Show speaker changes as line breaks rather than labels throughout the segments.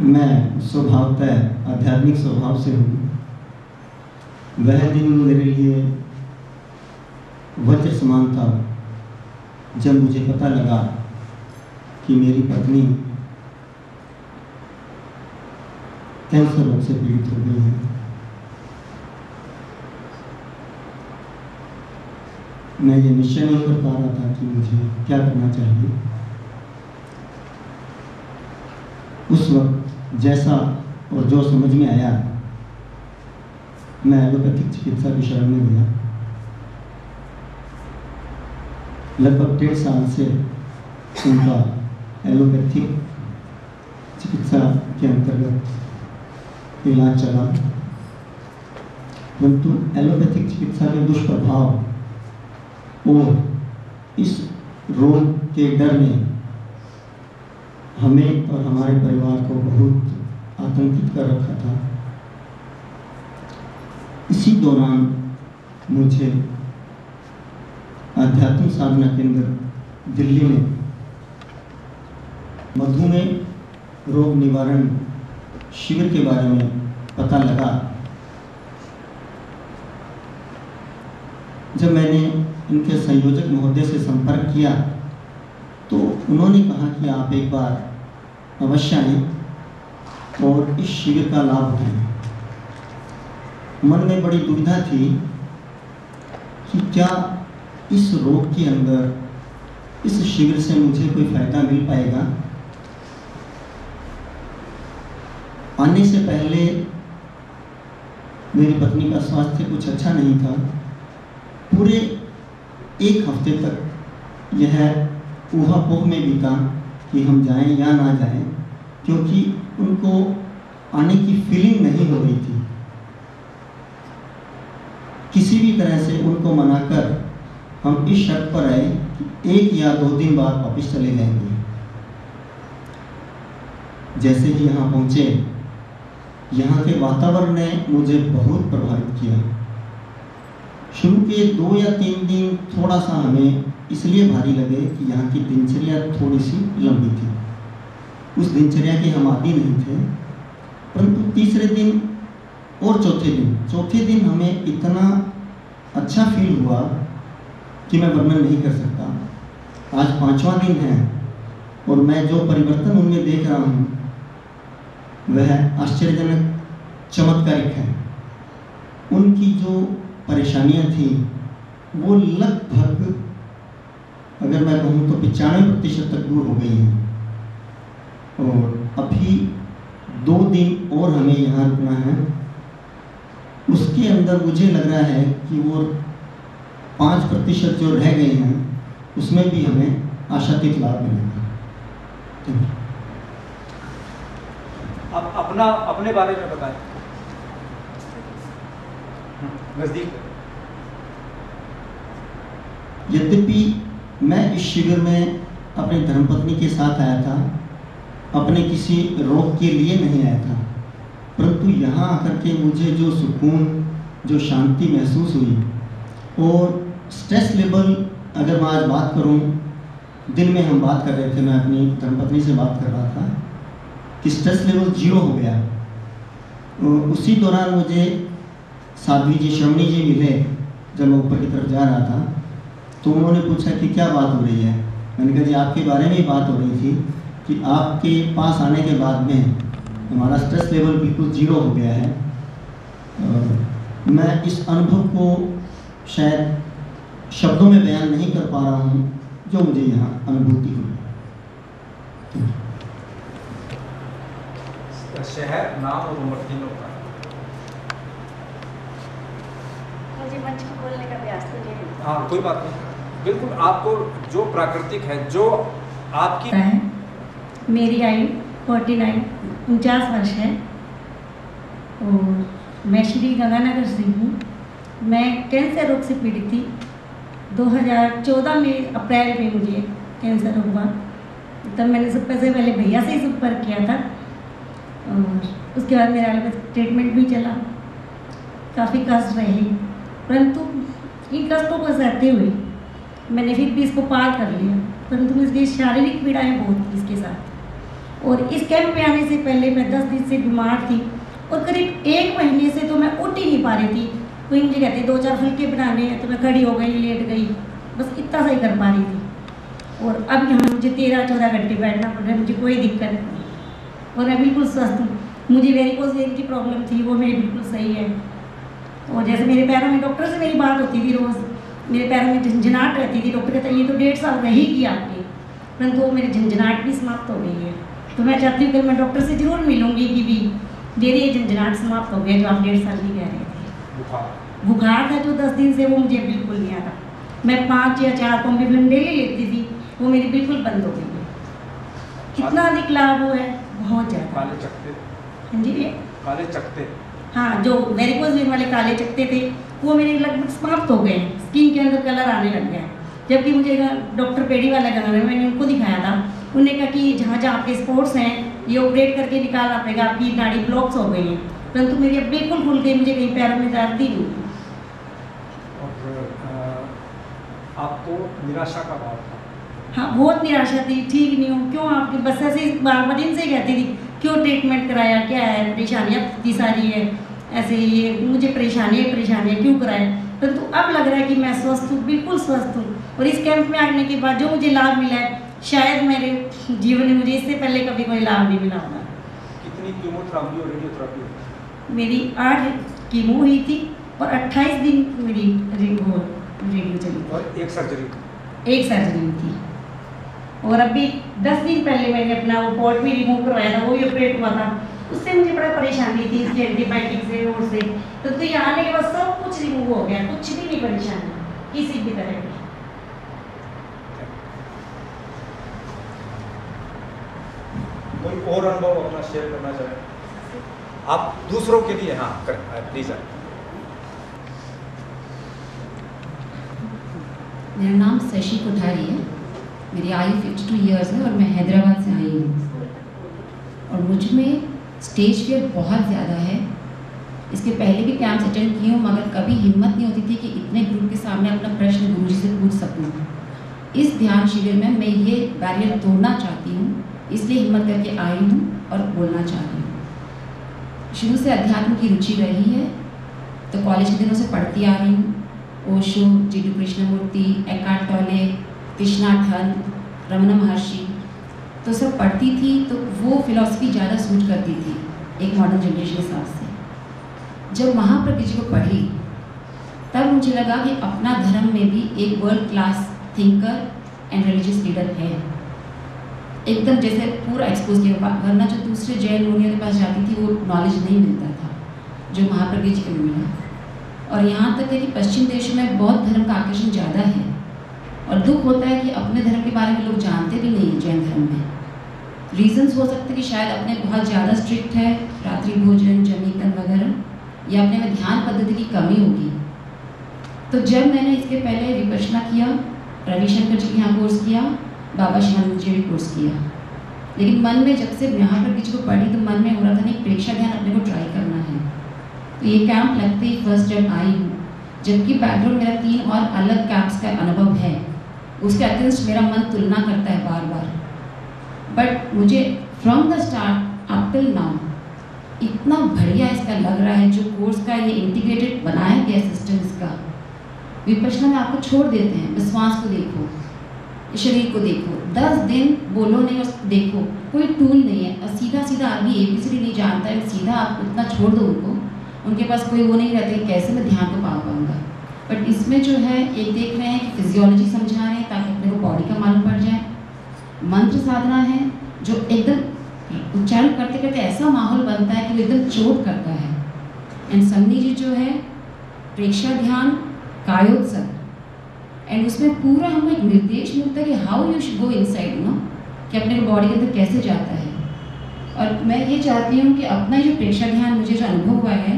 मैं स्वभावतः आध्यात्मिक स्वभाव से हूँ। वह दिन मेरे लिए वज्र समान था, जब मुझे पता लगा कि मेरी पत्नी कैंसर रोग से पीड़ित हो गई है। मैं ये निश्चय नहीं कर पा रहा था कि मुझे क्या करना चाहिए। उस वक्त जैसा और जो समझ में आया, मैं एलोपैथिक चिकित्सा की शरण में गया लगभग डेढ़ साल से उनका एलोपैथिक चिकित्सा के अंतर्गत इलाज चला। परंतु एलोपैथिक चिकित्सा के दुष्प्रभाव और इस रोग के डर ने हमें और हमारे परिवार को बहुत आतंकित कर रखा था। इसी दौरान मुझे आध्यात्मिक साधना केंद्र दिल्ली में मधुमेह रोग निवारण शिविर के बारे में पता लगा। जब मैंने इनके संयोजक महोदय से संपर्क किया उन्होंने कहा कि आप एक बार अवश्य आएँ और इस शिविर का लाभ उठाएँ। मन में बड़ी दुविधा थी कि क्या इस रोग के अंदर, इस शिविर से मुझे कोई फ़ायदा मिल पाएगा? आने से पहले मेरी पत्नी का स्वास्थ्य कुछ अच्छा नहीं था। पूरे एक हफ़्ते तक यह ऊहापोह में बीता कि हम जाएँ या ना जाएँ, क्योंकि उनको आने की फीलिंग नहीं हो रही थी। किसी भी तरह से उनको मनाकर हम इस शर्त पर आए कि एक या दो दिन बाद वापस चले जाएँगे। जैसे ही यहाँ पहुँचे, यहाँ के वातावरण ने मुझे बहुत प्रभावित किया। शुरू के दो या तीन दिन थोड़ा सा हमें इसलिए भारी लगे कि यहाँ की दिनचर्या थोड़ी सी लंबी थी। उस दिनचर्या के हम आदि नहीं थे, परंतु तीसरे दिन और चौथे दिन चौथे दिन हमें इतना अच्छा फील हुआ कि मैं वर्णन नहीं कर सकता। आज पांचवा दिन है और मैं जो परिवर्तन उनमें देख रहा हूँ, वह आश्चर्यजनक, चमत्कारिक है। उनकी जो परेशानियाँ थी, वो लगभग अगर मैं कहूँ तो पचानवे प्रतिशत तक दूर हो गई हैं। और अभी दो दिन और हमें यहाँ रुकना है। उसके अंदर मुझे लग रहा है कि वो पाँच प्रतिशत जो रह गए हैं उसमें भी हमें आशातीत लाभ मिलेगा।
अब अपना अपने बारे में बताएँ। नज़दीक।
यद्यपि मैं इस शिविर में अपने धर्मपत्नी के साथ आया था। अपने किसी रोग के लिए नहीं आया था। परंतु यहाँ आकर के मुझे जो सुकून, जो शांति महसूस हुई और स्ट्रेस लेवल अगर मैं आज बात करूँ, दिन में हम बात कर रहे थे, मैं अपनी धर्मपत्नी से बात कर रहा था कि स्ट्रेस लेवल ज़ीरो हो गया। उसी दौरान मुझे साध्वी जी, श्रवणी जी मिले जब मैं ऊपर की तरफ़ जा रहा था। तो उन्होंने पूछा कि क्या बात हो रही है? मैंने कहा जी आपके बारे में ही बात हो रही थी कि आपके पास आने के बाद में हमारा स्ट्रेस लेवल बिल्कुल ज़ीरो हो गया है। और मैं इस अनुभव को शायद शब्दों में बयान नहीं कर पा रहा हूँ जो मुझे यहाँ अनुभूति हुई।
शहर नाम और उम्र तीनों का।
मुझे मंच पर बोलने का प्रयास तो नहीं है।
हाँ कोई बात नहीं। बिल्कुल आपको जो प्राकृतिक है, जो आपकी
है मेरी आयु फोर्टी नाइन, उनचास वर्ष है। और मैं श्री गंगानगर से हूँ। मैं कैंसर रोग से पीड़ित थी। 2014 में अप्रैल में मुझे कैंसर हुआ। तब मैंने सबसे से पहले भैया से ही संपर्क किया था। और उसके बाद मेरा एलोपैथिक ट्रीटमेंट भी चला। काफ़ी कष्ट रहे। परंतु इन कष्टों को सहते हुए मैंने फिर भी इसको पार कर लिया। परंतु मुझे शारीरिक पीड़ाएँ बहुत थी इसके साथ। और इस कैंप में आने से पहले मैं दस दिन से बीमार थी और करीब एक महीने से तो मैं उठ ही नहीं पा रही थी। कोई मुझे कहते, दो चार फुलके बनाने हैं तो मैं खड़ी हो गई, लेट गई। बस इतना सही कर पा रही थी। और अब यहाँ मुझे तेरह चौदह घंटे बैठना पड़ रहा है, मुझे कोई दिक्कत नहीं। और मैं बिल्कुल स्वस्थ हूँ। मुझे वेरिकोज वेन की प्रॉब्लम थी, वो मेरी बिल्कुल सही है। और जैसे मेरे पैरों में डॉक्टर से मेरी बात होती थी रोज़ मेरे पैरों में झंझनाहट रहती थी डॉक्टर कहता ये तो डेढ़ साल रही की आपकी परंतु वो मेरी झंझनाहट भी समाप्त हो गई है। तो मैं चाहती हूँ कि मैं डॉक्टर से ज़रूर मिलूँगी कि भी मेरी ये झंझनाहट समाप्त हो गया जो आप डेढ़ साल की कह रहे थे।
बुखार।
बुखार था जो दस दिन से वो मुझे बिल्कुल नहीं आता। मैं पाँच या चार कॉम्बिफ्लिन डेली लेती थी वो मेरी बिल्कुल बंद हो गई है। कितना अधिक लाभ हुआ है बहुत ज़्यादा।
काले चकते।
हाँ जी
काले चकते।
हाँ जो वेरिकोज वेन वाले काले चकते थे वो मेरे लगभग समाप्त हो गए। हैं स्किन के अंदर कलर आने लग गया। है जबकि मुझे डॉक्टर पेड़ी वाला गाना है मैंने उनको दिखाया था। उन्होंने कहा कि जहाँ जहाँ आपके स्पोर्ट्स हैं ये ऑपरेट करके निकालना पड़ेगा आपकी नाड़ी ब्लॉक्स हो गई हैं। परंतु मेरी अब बिल्कुल खुल गई मुझे कहीं पैरों में दर्द ही नहीं।
आपको निराशा का भाव था?
हाँ बहुत निराशा थी। ठीक नहीं हूँ क्यों आपकी बस ऐसे बार बार इनसे कहती थी क्यों ट्रीटमेंट कराया क्या है परेशानियाँ इतनी सारी है? ऐसे ये मुझे परेशानी है परेशानी है क्यों कराया परंतु अब लग रहा है कि मैं स्वस्थ हूँ बिल्कुल स्वस्थ हूँ। और इस कैंप में आने के बाद जो मुझे लाभ मिला है शायद मेरे जीवन में मुझे इससे पहले कभी कोई लाभ नहीं मिला होगा।
कितनी कीमोथेरापी और रेडियोथेरापी
मेरी आठ कीमो हुई थी और 28 दिन मेरी रे- वो रेडियो चली
और एक सर्जरी
एक सर्जरी हुई थी। और अभी दस दिन पहले मैंने अपना वो पॉट भी रिमूव करवाया था वो भी ऑपरेट हुआ था। उससे मुझे बड़ा परेशानी थी इसकी एंटीबायोटिक से और से। तो, तो यहाँ आने के बाद सब कुछ रिमूव हो गया कुछ भी नहीं परेशानी किसी भी तरह की।
कोई और अनुभव अपना शेयर करना चाहें? आप दूसरों के लिए हाँ कर प्लीज़ आप
मेरा नाम शशि कोठारी है। मेरी आयु 52 टू ईयर्स है और मैं हैदराबाद से आई हूँ। और मुझमें स्टेज फियर बहुत ज़्यादा है। इसके पहले भी कैंप्स अटेंड किए हूँ, मगर कभी हिम्मत नहीं होती थी कि इतने ग्रुप के सामने अपना प्रश्न गुरु से पूछ सकूँ। इस ध्यान शिविर में मैं ये बैरियर तोड़ना चाहती हूँ, इसलिए हिम्मत करके आई हूँ और बोलना चाह रही हूँ। शुरू से अध्यात्म की रुचि रही है तो कॉलेज के दिनों से पढ़ती आ रही हूँ। Osho ji D Krishnamurti Eckhart Tolle Krishna ठन रमन महर्षि तो सब पढ़ती थी तो वो फिलॉसफी ज़्यादा सूट करती थी, एक मॉडर्न जनरेशन के हिसाब से। जब महाप्रज्ञ जी को पढ़ी, तब मुझे लगा कि अपना धर्म में भी एक world class thinker and religious leader है। एकदम जैसे पूरा एक्सपोज किया वरना जो दूसरे जैन मुनियों के पास जाती थी, वो नॉलेज नहीं मिलता था, जो महाप्रज्ञ जी को मिला। और यहाँ तक है कि पश्चिम देशों में बौद्ध धर्म का आकर्षण ज़्यादा है। और दुख होता है कि अपने धर्म के बारे में लोग जानते भी नहीं जैन धर्म में। रीजंस हो सकते कि शायद अपने बहुत ज़्यादा स्ट्रिक्ट है, रात्रि भोजन जमीकन वगैरह, या अपने में ध्यान पद्धति की कमी होगी। तो जब मैंने इसके पहले विपचना किया, रविशंकर जी के यहाँ कोर्स किया, बाबा शिवानंद जी भी कोर्स किया। लेकिन मन में जब से यहाँ पर किसी को पढ़ी तो मन में हो रहा था नहीं, प्रेक्षा ध्यान अपने को ट्राई करना है। तो ये कैंप लगते ही फ़र्स्ट जब आई हूँ, जबकि बैकग्राउंड मेरा तीन और अलग कैंप्स का अनुभव है। उसके अगेंस्ट मेरा मन तुलना करता है बार बार बट मुझे from the start up till now इतना बढ़िया इसका लग रहा है जो कोर्स का ये इंटीग्रेटेड बनाया गया सिस्टम इसका। विपचना में आपको छोड़ देते हैं, विश्वास को देखो शरीर को देखो। दस दिन बोलो नहीं और देखो, कोई टूल नहीं है। और सीधा सीधा आदमी ए बी सी नहीं जानता है, सीधा आप उतना छोड़ दो उनको। उनके पास कोई वो नहीं रहता कैसे मैं ध्यान को पा पाऊँगा बट इसमें जो है, एक देख रहे हैं कि फिजियोलॉजी समझा रहे हैं ताकि अपने को बॉडी का मालूम पड़ जाए मंत्र साधना है, जो एकदम उच्चारण करते करते ऐसा माहौल बनता है कि वो एकदम चोट करता है। एंड सन्नी जी जो है, प्रेक्षा ध्यान, कायोत्सव। एंड उसमें पूरा हमको एक निर्देश मिलता है कि how you should go inside you know कि अपने बॉडी के अंदर कैसे जाता है। और मैं ये चाहती हूँ कि अपना जो प्रेक्षा ध्यान, मुझे जो अनुभव हुआ है,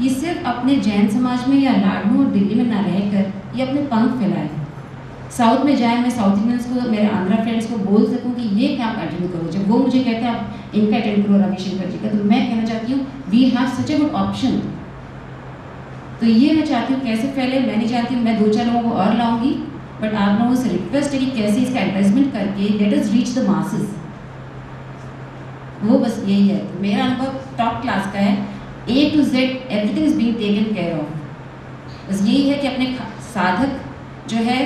ये सिर्फ़ अपने जैन समाज में या लाडनू और दिल्ली में ना रहकर, ये अपने पंख फैलाए। साउथ में जाए, मैं साउथ इंडियंस को, मेरे आंध्रा फ्रेंड्स को बोल अटेंड करो। जब वो मुझे कहते हैं, आप इनका अटेंड करो रविशंकर जी का तो मैं कहना चाहती हूँ we have such a good option तो ये मैं चाहती हूँ, कैसे फैले? मैं नहीं चाहती मैं दो चार लोगों को और लाऊँगी बट आप लोगों से रिक्वेस्ट है कि कैसे इसका एडवर्टाइजमेंट करके let us reach the masses वो बस यही है। तो मेरा अनुभव टॉप क्लास का है। A to Z everything is being taken care of बस यही है कि अपने साधक जो है,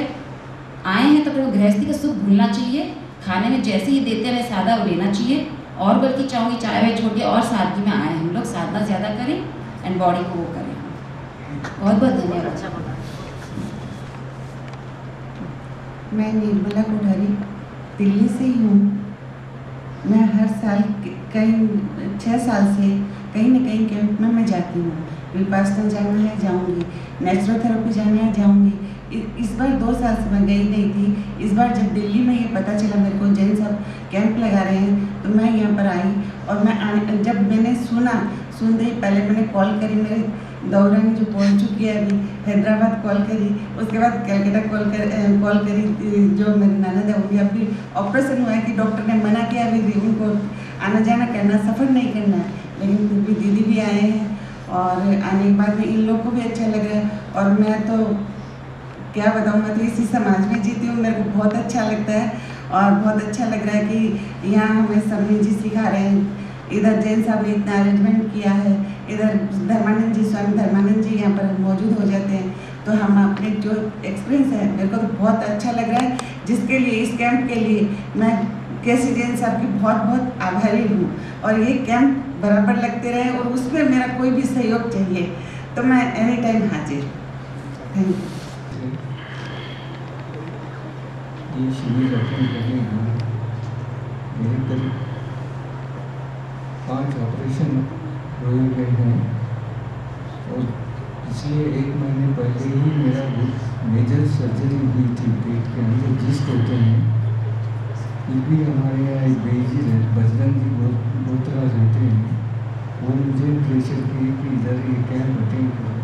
आए हैं तो अपने गृहस्थी का सुख भूलना चाहिए। खाने में जैसे ही देते हैं सादा वो लेना चाहिए। और बल्कि चाहूँगी चाय वाय छोड़ के और सादगी में आए हम लोग। साधना ज़्यादा करें एंड बॉडी को वो करें। बहुत बहुत धन्यवाद।
मैं निर्मला कोठारी दिल्ली से ही हूँ। मैं हर साल कई छः साल से कहीं न कहीं कैंप में मैं जाती हूँ। विपासना जाना है, जाऊँगी। नेचुरल थेरेपी जाना है, जाऊँगी। इस बार दो साल से मैं गई नहीं थी। इस बार जब दिल्ली में ये पता चला मेरे को जैन साहब कैंप लगा रहे हैं तो मैं यहाँ पर आई और मैं आने, जब मैंने सुना, सुनते ही पहले मैंने कॉल करी, मेरे दौरानी जो पहुँच चुकी है अभी, हैदराबाद कॉल करी, उसके बाद कलकत्ता कॉल कर कॉल करी जो मेरी ननद है उनकी अभी ऑपरेशन हुआ है कि डॉक्टर ने मना किया अभी उनको आना जाना करना, सफ़र नहीं करना। लेकिन फिर भी दीदी भी आए हैं। और आने के बाद में इन लोग को भी अच्छा लग। और मैं तो क्या बताऊँ, मैं तो इसी समाज में जीती हूँ, मेरे को बहुत अच्छा लगता है। और बहुत अच्छा लग रहा है कि यहाँ हमें समीर जी सिखा रहे हैं। इधर जैन साहब ने इतना अरेंजमेंट किया है, इधर धर्मानंद जी, स्वामी धर्मानंद जी यहाँ पर मौजूद हो जाते हैं। तो हम अपने जो एक्सपीरियंस है, मेरे को तो बहुत अच्छा लग रहा है। जिसके लिए, इस कैंप के लिए मैं केसी जैन साहब की बहुत बहुत आभारी हूँ। और ये कैंप बराबर लगते रहे और उसमें मेरा कोई भी सहयोग चाहिए। तो मैं एनी टाइम हाजिर
पाँच ऑपरेशन रोए गए हैं और पिछले एक महीने पहले ही मेरा मेजर सर्जरी हुई थी पेट के अंदर जिस्ट होते हैं फिर भी हमारे यहाँ एक बेजी रह बजरंग जी बो, बोतरा रहते हैं। वो मुझे प्रेशर किए कि इधर ये कैंप अटेंड करो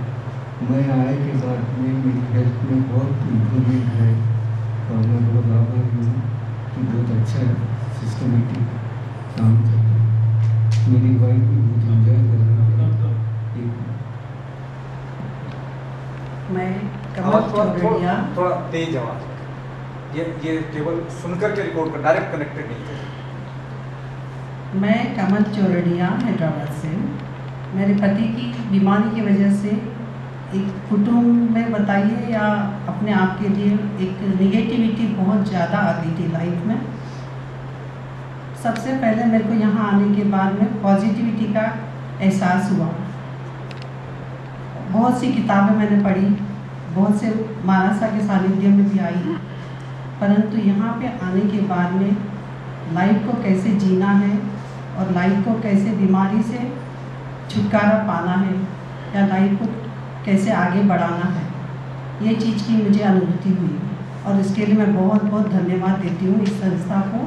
मैं आए के बाद में मेरी हेल्थ में बहुत इम्प्रूवमेंट है। और मैं बहुत आभारी हूँ कि बहुत अच्छा सिस्टमेटिक काम कर रहे हैं। मेरी वाइफ भी बहुत इंजॉय कर रही है।
मैं कमल
थोड़ा थोड़ा तेज आवाज़। ये ये केवल सुनकर के रिकॉर्ड कर डायरेक्ट कनेक्टेड नहीं थे
मैं कमल चौरड़िया, हैदराबाद से मेरे पति की बीमारी की वजह से एक कुटुंब में बताइए या अपने आप के लिए एक निगेटिविटी बहुत ज़्यादा आ गई थी लाइफ में। सबसे पहले मेरे को यहाँ आने के बाद में पॉजिटिविटी का एहसास हुआ। बहुत सी किताबें मैंने पढ़ी, बहुत से महाराष्ट्र के सानिध्य में भी आई। परंतु यहाँ पे आने के बाद में लाइफ को कैसे जीना है और लाइफ को कैसे बीमारी से छुटकारा पाना है या लाइफ को कैसे आगे बढ़ाना है, ये चीज़ की मुझे अनुभूति हुई और इसके लिए मैं बहुत बहुत धन्यवाद देती हूँ इस संस्था को,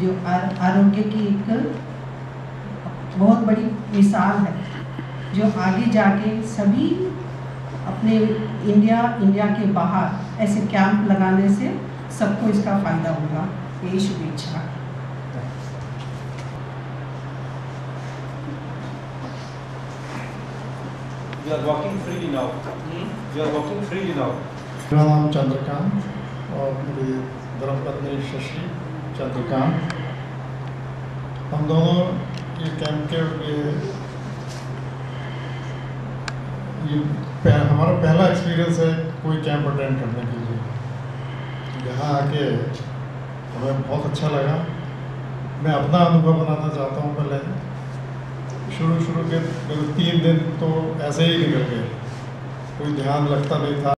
जो आरोग्य की एक बहुत बड़ी मिसाल है, जो आगे जाके सभी अपने इंडिया इंडिया के बाहर ऐसे कैंप लगाने से सबको इसका फ़ायदा होगा। यही शुभेच्छा।
You are walking freely now. You are walking freely now.
मेरा नाम चंद्रकांत और मेरी धर्मपत्नी शशि चंद्रकांत हम दोनों ये कैंप के ये पह, हमारा पहला एक्सपीरियंस है कोई कैंप अटेंड करने के लिए। यहाँ आके हमें बहुत अच्छा लगा। मैं अपना अनुभव बनाना चाहता हूँ पहले। शुरू शुरू के तीन दिन तो ऐसे ही निकल गए। कोई ध्यान लगता नहीं था।